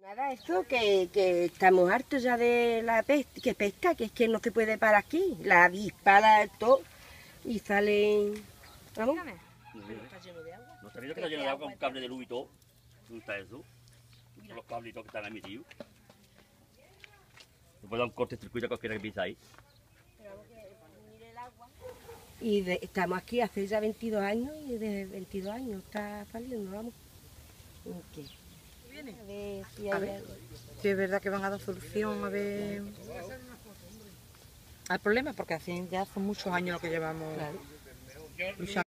Nada, esto que, que estamos hartos ya de la pesca, que pesca, que es que no se puede parar aquí. La dispara todo y salen... Vamos. Está lleno de agua. ¿No sabéis que está lleno de agua con cable de luz y todo? ¿Dónde está eso? Los cables y todo que están ahí metidos. Le puedo dar un corte de circuito a cualquiera que pisa ahí. Y de- estamos aquí hace ya 22 años y desde 22 años está saliendo, vamos. ¿Y qué? A ver si hay A ver. algo. Sí, es verdad que van a dar solución a ver al problema, porque así ya son muchos años lo que llevamos luchando.